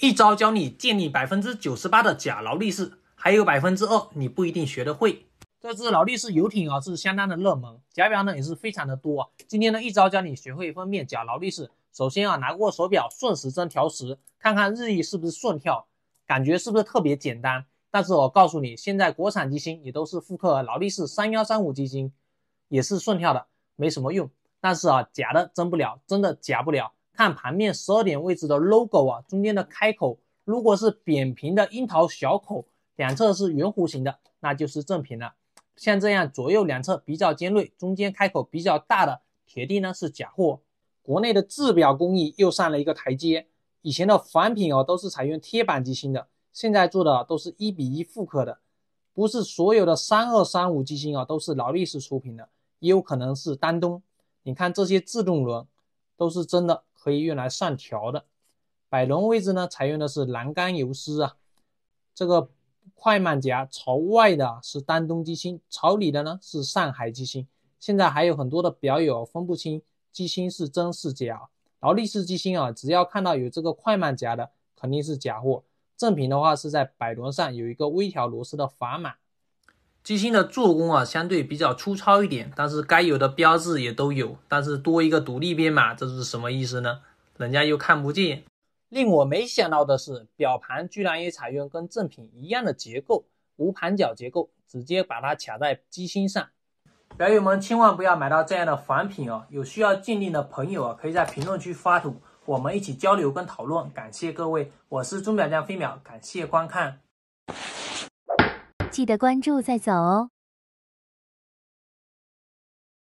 一招教你建立百分之九十八的假劳力士，还有百分之二你不一定学得会。这只劳力士游艇啊是相当的热门，假表呢也是非常的多。今天呢一招教你学会分辨假劳力士。首先啊拿过手表顺时针调时，看看日历是不是顺跳，感觉是不是特别简单？但是我告诉你，现在国产机芯也都是复刻劳力士三幺三五机芯，也是顺跳的，没什么用。但是啊假的真不了，真的假不了。看盘面十二点位置的 logo 啊，中间的开口如果是扁平的樱桃小口，两侧是圆弧形的，那就是正品了。像这样左右两侧比较尖锐，中间开口比较大的，铁定呢是假货。国内的制表工艺又上了一个台阶，以前的仿品哦都是采用贴板机芯的，现在做的都是一比一复刻的，不是所有的三二三五机芯啊都是劳力士出品的，也有可能是丹东。你看这些制动轮都是真的。可以用来上调的，摆轮位置呢，采用的是栏杆游丝啊。这个快慢夹朝外的是丹东机芯，朝里的呢是上海机芯。现在还有很多的表友分不清机芯是真是假。劳力士机芯啊，只要看到有这个快慢夹的，肯定是假货。正品的话是在摆轮上有一个微调螺丝的砝码。机芯的做工啊，相对比较粗糙一点，但是该有的标志也都有，但是多一个独立编码，这是什么意思呢？人家又看不见。令我没想到的是，表盘居然也采用跟正品一样的结构，无盘角结构，直接把它卡在机芯上。表友们千万不要买到这样的仿品哦！有需要鉴定的朋友啊，可以在评论区发图，我们一起交流跟讨论。感谢各位，我是钟表匠飞秒，感谢观看。记得关注再走哦。